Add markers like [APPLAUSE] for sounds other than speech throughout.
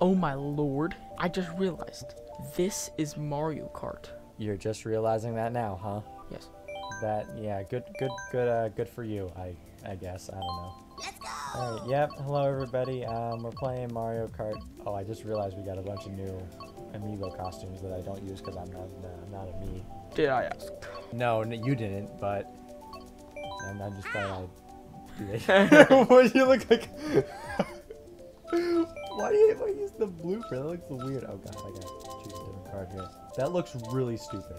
Oh my lord. I just realized. This is Mario Kart. You're just realizing that now, huh? Yes. That yeah, good good good uh good for you, I I guess. I don't know. Let's go. Alright, yep, hello everybody. Um we're playing Mario Kart. Oh, I just realized we got a bunch of new amiibo costumes that I don't use because I'm not uh, I'm not a me. Did I ask? No, n you didn't, but and I just thought I'd do it. [LAUGHS] what do you look like? [LAUGHS] why do you why use the blueprint? That looks weird. Oh god, I gotta choose a different card here. That looks really stupid.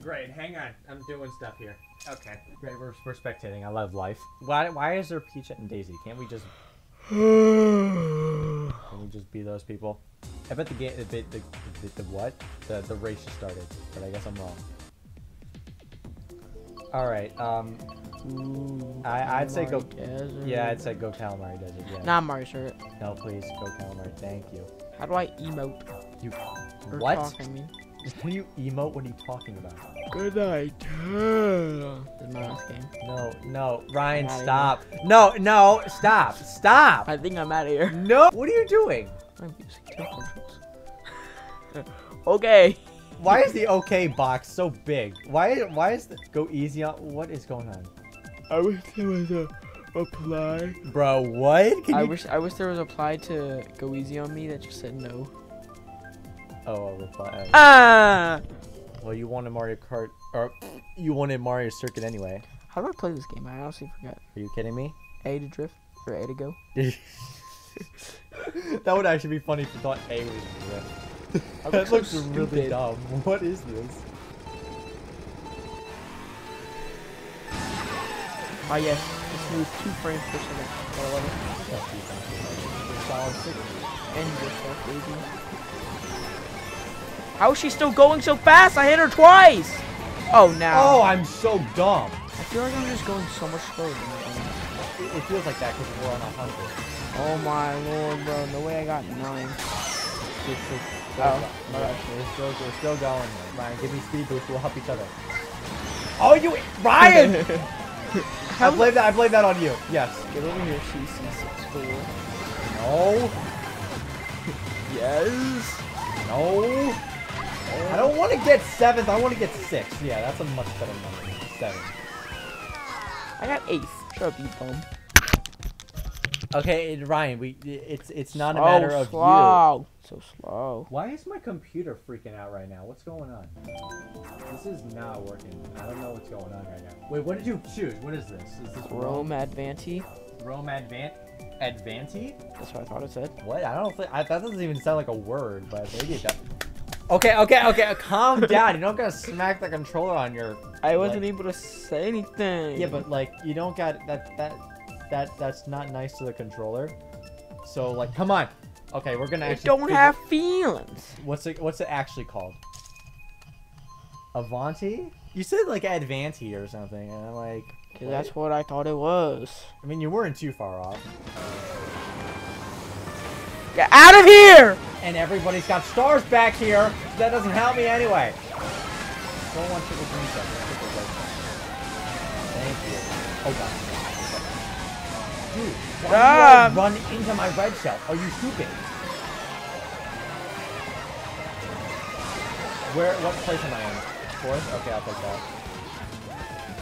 Great, hang on. I'm doing stuff here. Okay. Great, we're, we're spectating. I love life. Why why is there Peach and Daisy? Can't we just can we just be those people? I bet the game the the, the, the, the what? The the race just started, but I guess I'm wrong. All right. Um. I I'd say go. Yeah, I'd say go Kalimari Desert. Yeah. Nah, Mario shirt. No, please go Calamari. Thank you. How do I emote? You. Or What? Talk, I mean. When you emote, what are you talking about? Good night. This is my last game. No, no, Ryan, stop. No, no, stop, stop. I think I'm out of here. No. What are you doing? I'm using tail controls. [LAUGHS] okay. Why is the OK box so big? Why why is the go easy on what is going on? I wish there was a apply. Bro, what? Can I you wish I wish there was a apply to go easy on me that just said no. Oh, I'll reply. Ah! well, you wanted Mario Kart or you wanted Mario Circuit anyway. How do I play this game? I honestly forgot. Are you kidding me? A to drift or A to go? [LAUGHS] that would actually be funny if you thought A was drift. [LAUGHS] That look so looks really dumb. What is this? Ah yes, this moves two frames per second. I love it. Solid. And yourself, baby. How is she still going so fast? I hit her twice! Oh, now. Oh, I'm so dumb. I feel like I'm just going so much slower. It, it feels like that because we're on a hundred. Oh my lord, bro. No way I got nine. It's, oh. it's still, Oh, go- alright. we're still, we're still going. Ryan, give me speed boost. We'll help each other. Oh, you, Ryan! [LAUGHS] I blame that. I blame that on you. Yes. Get over here, CC64. No. Yes. No. I don't want to get seventh. I want to get sixth. Yeah, that's a much better number. than Seven. I got eighth. Shut up, you bum. Okay, Ryan. We. It's it's not a Oh, matter of you. So slow. Why is my computer freaking out right now? What's going on? This is not working. I don't know what's going on right now. Wait, what did you choose? What is this? Is this Rome Advanti. Rome Advant Advanti? That's what I thought it said. What? I don't think I, that doesn't even sound like a word, but maybe it does. Okay, okay, okay. [LAUGHS] Calm down. You don't gotta smack the controller on your. I wasn't like- able to say anything. Yeah, but like you don't got that that that that's not nice to the controller. So like, come on. Okay, we're gonna I actually. don't have feelings. What's it? What's it actually called? Avanti? You said like Advanti or something, and I'm like, 'Cause that's what I thought it was. I mean, you weren't too far off. Get out of here! And everybody's got stars back here, so that doesn't help me anyway. Don't want triple green stuff. triple red stuff. Thank you. Oh god. Dude, why Ah. do run into my red shell? Are you stupid? Where? What place am I in? Fourth? Okay, I'll take that.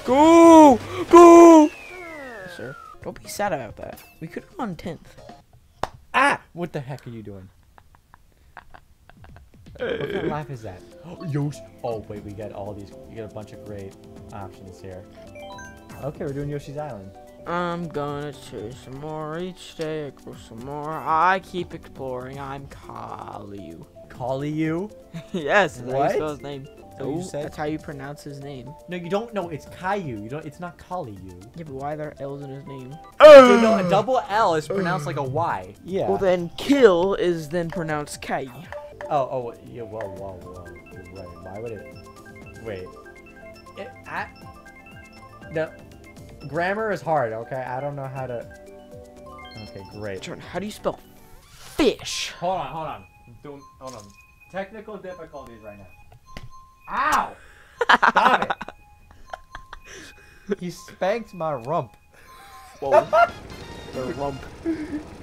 Go! Go! Sir, don't be sad about that. We could have gone 10th. Ah! What the heck are you doing? What kind of laugh is that? [GASPS] Yoshi. Oh wait, we got all these. We got a bunch of great options here. Okay, we're doing Yoshi's Island. I'm gonna chase some more each day, I grow some more. I keep exploring. I'm Kaliu. You? [LAUGHS] yes, that's how What? you spell his name. So you said- that's how you pronounce his name. No, you don't know. It's Caillou. You don't. It's not you. Yeah, but why are there L's in his name? So no, a double L is pronounced like a Y. Yeah. Well, then kill is then pronounced K. Oh, oh, yeah. Whoa, whoa, whoa. Right. Why would it? Wait. It, I. No. Grammar is hard. Okay, I don't know how to. Okay, great. Jordan, how do you spell fish? Hold on, hold on. I'm doing. Hold on. Technical difficulties right now. Ow! Stop it! He spanked my rump. Whoa. [LAUGHS] The rump.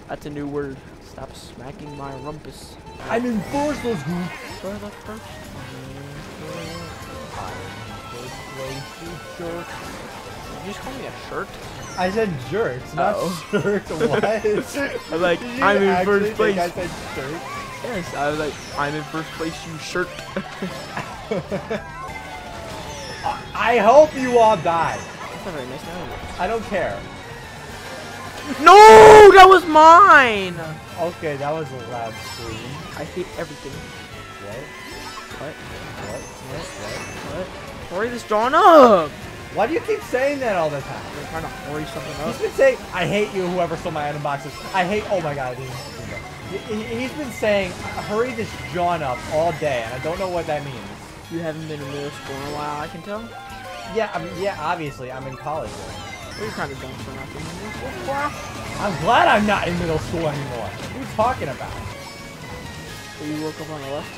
That's a new word. Stop smacking my rumpus. I'm in force, those group. For the first time. Did you just call me a shirt? I said jerks, not Oh. shirt. [LAUGHS] What? I'm like, I'm in first place. I said shirt. Yes, I was like, I'm in first place, you shirt. [LAUGHS] I hope you all die. That's not very nice. I don't care. No, that was mine. Okay, that was a loud scream. I hate everything. What? What? What? What? What? Hurry this drawn up. Why do you keep saying that all the time? I'm trying to hurry something He's up. been saying, I hate you, whoever stole my item boxes. I hate, oh my god, I didn't do that. He- he- He's been saying, hurry this John up all day, and I don't know what that means. You haven't been in middle school in a while, I can tell. Yeah, I mean, yeah, obviously, I'm in college. You're kind of dumb for not being in middle school for a while. I'm glad I'm not in middle school anymore. What are you talking about? So you woke up on the left.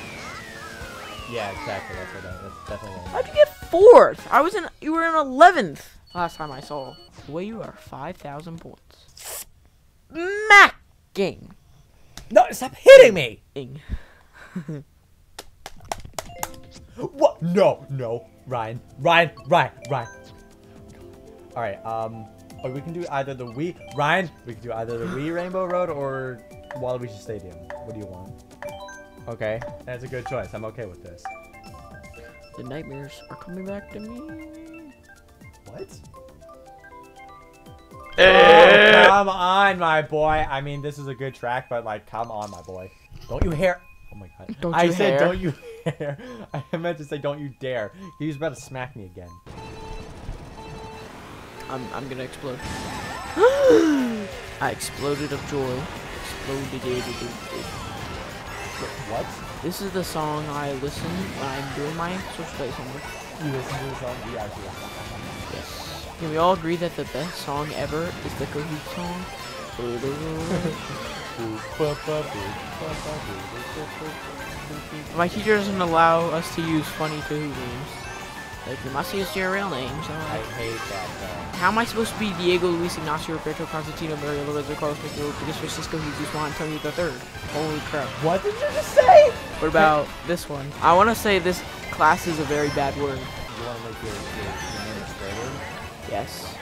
Yeah, exactly. That's what I, that's definitely what I How'd you get fourth? I was in. You were in eleventh last time I saw. Well, you are five thousand points. Smacking. No, stop hitting me! Ing. [LAUGHS] What? No, no. Ryan, Ryan, Ryan, Ryan. Alright, um, or we can do either the Wii, Ryan, we can do either the Wii Rainbow Road or Waluigi Stadium. What do you want? Okay, that's a good choice. I'm okay with this. The nightmares are coming back to me. What? Eh. Oh, come on, my boy. I mean, this is a good track, but like, come on, my boy. Don't you hair. Oh my god. Don't I you said, hair. don't you dare. [LAUGHS] I meant to say, don't you dare. He was about to smack me again. I'm. I'm gonna explode. [GASPS] I exploded of joy. Exploded. What? This is the song I listen when I'm doing my social studies homework. You listen to the song? Yeah. Yes. Can we all agree that the best song ever is the Kahoot song? My teacher doesn't allow us to use funny Kahoot names. Like, you must use your real names. I'm I like, hate that How am I supposed to be Diego, Luis Ignacio, Roberto, Constantino, Mario, Lorenzo, Carlos, Miguel, Lucas, Francisco, Jesus, Juan, Antonio the Third? Holy crap. What did you just say? What about this one? I want to say this class is a very bad word. You want to make your, your, your name straighter? Yes.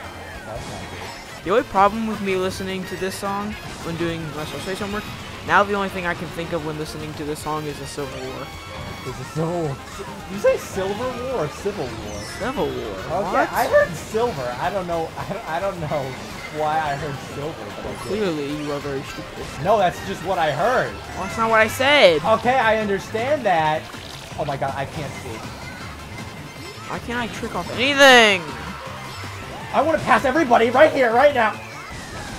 That's not good. The only problem with me listening to this song when doing my social studies homework, now the only thing I can think of when listening to this song is the Civil War. Is it Civil War? You say Silver War or Civil War? Civil War. Oh, okay, What? I heard silver. I don't know. I don't, I don't know why I heard silver, but I. Clearly, you are very stupid. No, that's just what I heard. Well, that's not what I said. Okay, I understand that. Oh my god, I can't see. Why can't I trick off anything? I want to pass everybody right here, right now.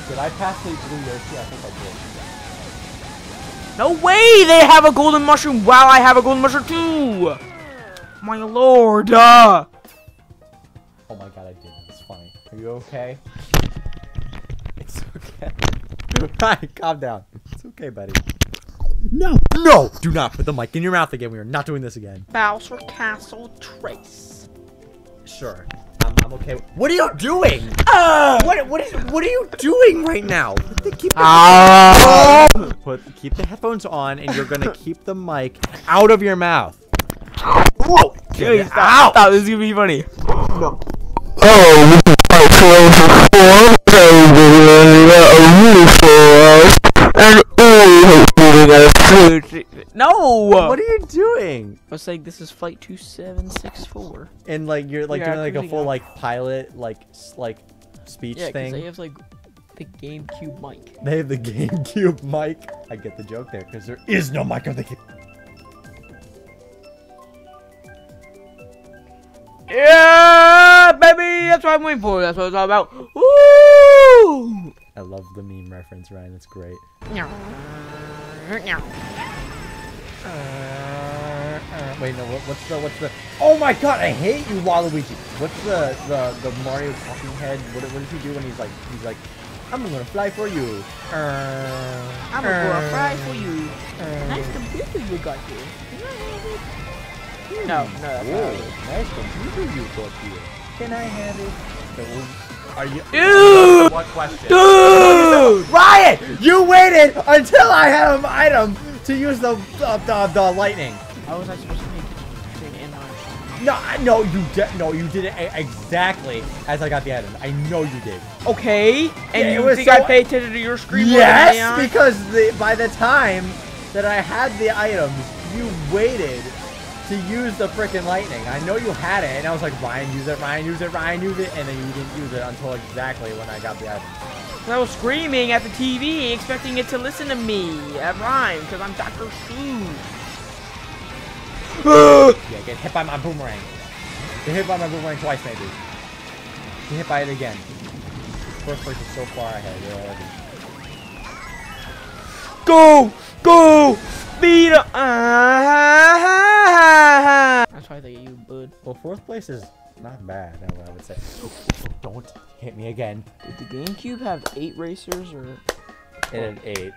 Did I pass the blue Yoshi? I think I did. No way they have a golden mushroom while I have a golden mushroom too! My lord! Uh. Oh my god, I did. It's funny. Are you okay? [LAUGHS] It's okay. [LAUGHS] Hi, calm down. It's okay, buddy. No, no! Do not put the mic in your mouth again. We are not doing this again. Bowser Castle Trace. Sure. I'm, I'm okay. What are you doing? what what is what are you doing right now? Keep, the, Ah! put, keep the headphones on, and you're gonna keep the mic out of your mouth. Whoa! Get Dude, it stop, out. stop, this is gonna be funny. Oh, and [LAUGHS] No! What are you doing? I was like, this is flight 2764. And like you're like Yeah, doing like a full out. like pilot like s- like speech Yeah, because thing. they have like the GameCube mic. They have the GameCube mic. I get the joke there because there is no mic on the game. Yeah, baby! That's what I'm waiting for. That's what it's all about. Woo! I love the meme reference, Ryan. It's great. Uh, uh, wait, no. What, what's the what's the? Oh my God! I hate you, Waluigi. What's the the the Mario talking head? What, what does he do when he's like he's like, I'm gonna fly for you. Uh, uh I'm gonna go fry for you. Nice computer you got here. Hmm. No, no, that's Whoa, nice computer you got here. Can I have it? No, Are you? it. Dude! What question? Dude! [LAUGHS] Ryan, you waited until I had an item to use the the, the, the lightning. How was I supposed to pay attention to and I? No, I- no, you did. No, you did it exactly as I got the item. I know you did. Okay, and Yeah, you was think so- I paid attention to your screen Yes, because the, by the time that I had the items, you waited to use the freaking lightning. I know you had it, and I was like, Ryan, use it, Ryan, use it, Ryan, use it, and then you didn't use it until exactly when I got the item. I was screaming at the TV, expecting it to listen to me at Ryan, because I'm Dr. Seuss. [SIGHS] Yeah, get hit by my boomerang. Get hit by my boomerang twice, maybe. Get hit by it again. First place is so far ahead. You're already. Go! Go! Beat up! Ah, That's why they you, bud. Well, fourth place is not bad, I would say. [GASPS] Don't hit me again. Did the GameCube have eight racers, or an eight.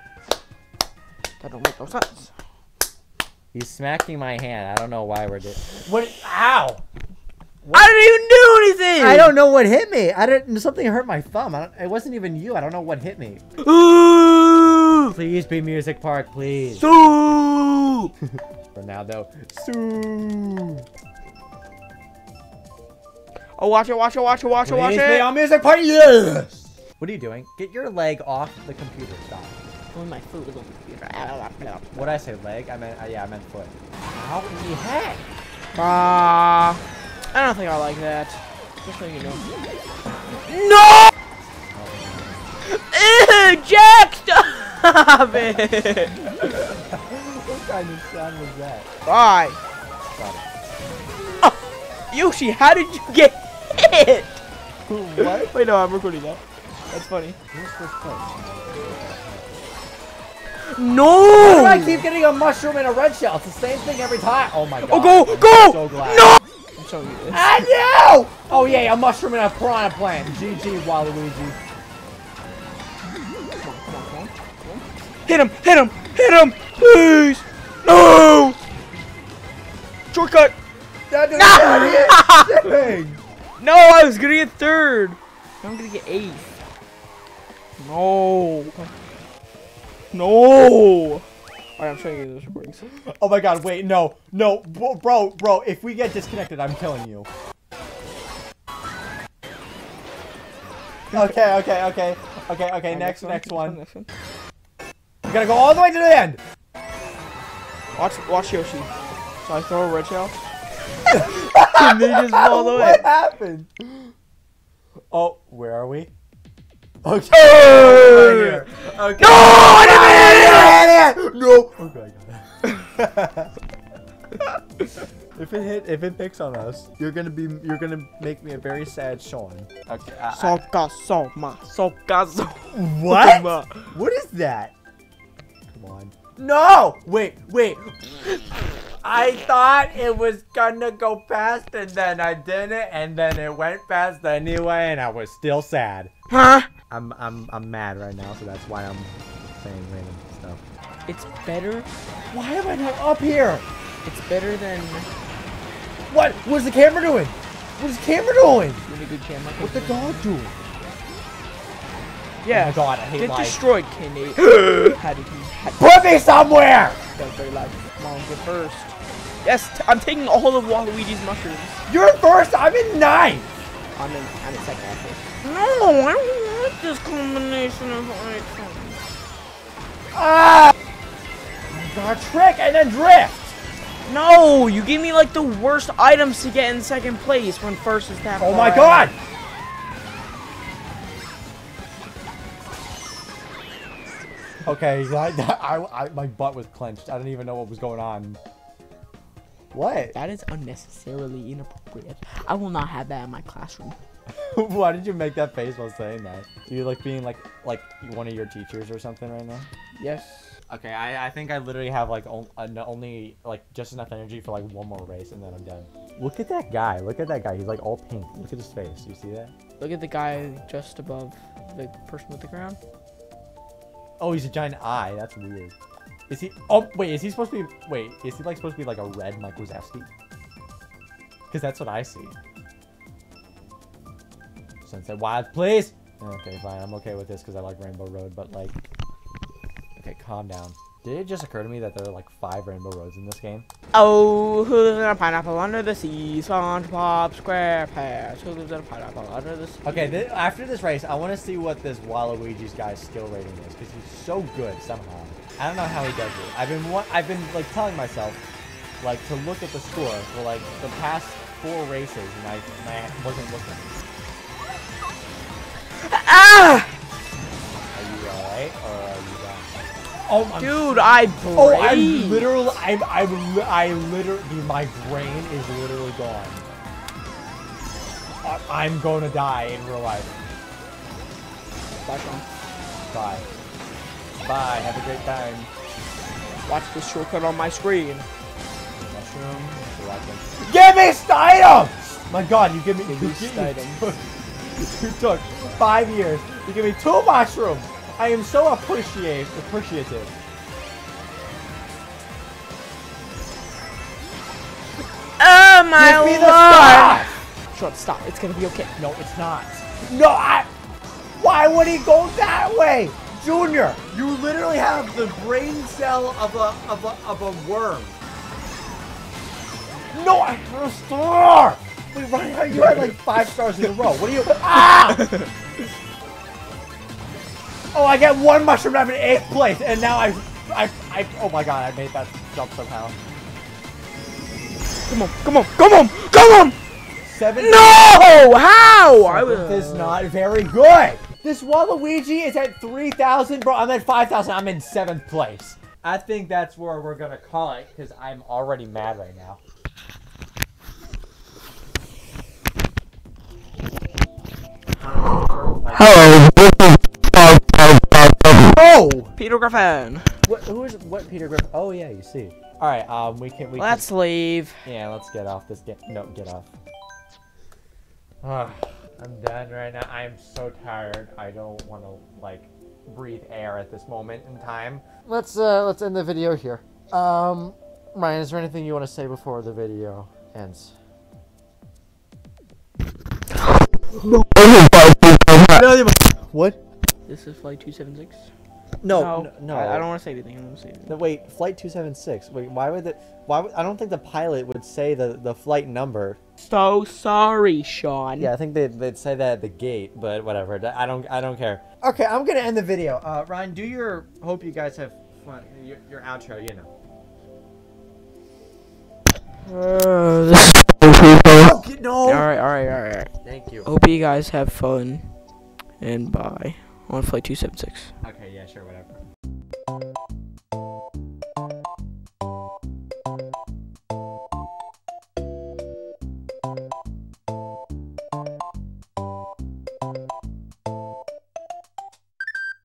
that don't make no sense? He's smacking my hand. I don't know why we're doing. What? Ow! I didn't even do anything. I don't know what hit me. I didn't. Something hurt my thumb. I don't, it wasn't even you. I don't know what hit me. Ooh! Please be Music Park, please. Sue! [LAUGHS] For now, though. Sue. Oh, watch it! Watch it! Watch it! Watch it! Watch Please be it! on Music Park. Yes. What are you doing? Get your leg off the computer. Stop. When my foot was on the computer. What did I say? Leg? I meant. Uh, yeah, I meant foot. How in the heck? Ah, I don't think I like that. Just so you know. No! Ew, Jack, stop it! [LAUGHS] Kind of sound was that? Bye. Got Oh, [LAUGHS] Yoshi, how did you get hit? [LAUGHS] What? Wait, no, I'm recording that. That's funny. Where's first place? No! I keep getting a mushroom and a red shell. It's the same thing every time. Oh my oh, god. Oh, go, I'm go! So glad. No! I'm showing you this. I know! Oh yeah, a mushroom and a piranha plant. GG, Waluigi. Hit him! Hit him! Hit him! Please! No! Shortcut! No! No, I was gonna get third. I'm gonna get eighth. No. No. Alright, I'm showing you those recordings. oh my god, wait, no. No, bro, bro, bro, if we get disconnected, I'm killing you. Okay, okay, okay. Okay, okay, next, next one. Next one. We gotta go all the way to the end. Watch, watch Yoshi. So I throw a red shell. [LAUGHS] and they just fall away. What happened? Oh, where are we? [LAUGHS] Okay. Hey! Right here. Okay. No! I didn't hit it! No. Okay, I got it. [LAUGHS] if it hit, if it picks on us, you're gonna be, you're gonna make me a very sad Sean. Okay. I- I- Soka soma, soka soma. what? What is that? Come on. No! Wait, wait. I thought it was gonna go past and then I didn't and then it went past anyway and I was still sad. Huh? I'm I'm I'm mad right now, so that's why I'm saying random stuff. It's better. Why am I not up here? It's better than What? What's the camera doing? What's the camera doing? really good camera. What's the dog doing? Yeah. Oh my god, I hate Get life. destroyed, Kenny. [GASPS] How did he? How did Put me somewhere! that was very loud. Come on, get first. Yes, t- I'm taking all of Waluigi's mushrooms. You're first, I'm in ninth! I'm in, I'm in second actually. No, I don't like this combination of items. Ah! I got a trick and then drift! No, you gave me like the worst items to get in second place when first is that Oh my ahead. god! Okay, [LAUGHS] I, I, I, my butt was clenched. I didn't even know what was going on. What? That is unnecessarily inappropriate. I will not have that in my classroom. [LAUGHS] Why did you make that face while saying that? You like being like like one of your teachers or something right now? Yes. Okay, I, I think I literally have like on, uh, only like just enough energy for like one more race and then I'm done. Look at that guy. Look at that guy. He's like all pink. Look at his face. You see that? Look at the guy just above the person with the crown. Oh, he's a giant eye. That's weird. Is he? Oh, wait. Is he supposed to be? Wait, is he like supposed to be like a red Mike Wazowski? Because that's what I see. Sunset Wild, please, Okay, fine. I'm okay with this because I like Rainbow Road, but like, okay, calm down. Did it just occur to me that there are like five Rainbow Roads in this game? Oh, who lives in a pineapple under the sea? SpongeBob SquarePants. Who lives in a pineapple under the sea? Okay, th- after this race, I want to see what this Waluigi's guy's skill rating is because he's so good somehow. I don't know how he does it. I've been I've been like telling myself, like to look at the score for like the past four races, and I, and I wasn't looking. Ah! Oh, I'm Dude, I Oh, I'm literally, I'm, I'm, li- I literally, dude, my brain is literally gone. I, I'm going to die in real life. Bye, Sean. Bye. Bye. Have a great time. Watch this shortcut on my screen. Mushroom. Give me items! My God, you give me. Give [LAUGHS] you me give items. You took five years. You give me two mushrooms. I am so appreciate appreciative. Oh my Give me the lord! stuff. Sean, stop. It's gonna be okay. No, it's not. No, I. Why would he go that way, Junior? You literally have the brain cell of a of a of a worm. No, I got a star. Wait, Ryan, you had like five stars in a row. What are you? Ah! [LAUGHS] oh, I get one mushroom. I'm in eighth place, and now I, I, I. Oh my God, I made that jump somehow. Come on, come on, come on, come on! Seven. No! How? I Seventh was is not very good. This Waluigi is at 3,000, bro. I'm at 5,000. I'm in seventh place. I think that's where we're gonna call it because I'm already mad right now. Hello, this is Bob, Bob, Bob, Bob. Oh! Peter Griffin. What? Who is? What? Peter Griffin? Oh yeah, you see. All right. Um, we can. We Let's leave. Yeah, let's get off this game. No, get off. Ah, I'm done right now. I am so tired. I don't want to like breathe air at this moment in time. Let's uh let's end the video here. Um, Ryan, is there anything you want to say before the video ends? What? This is flight 276. No, no, no. I, I don't want to say anything. I don't want to say anything. No, wait, flight 276. Wait, why would the why would, I don't think the pilot would say the the flight number. So sorry, Sean. Yeah, I think they'd, they'd say that at the gate, but whatever. I don't I don't care. Okay, I'm going to end the video. Uh Ryan, do your hope you guys have fun your, your outro, you know. Uh, this- Oh, no. all right, all right, all right. Thank you. Hope you guys have fun, and bye on flight 276. Okay, yeah, sure, whatever.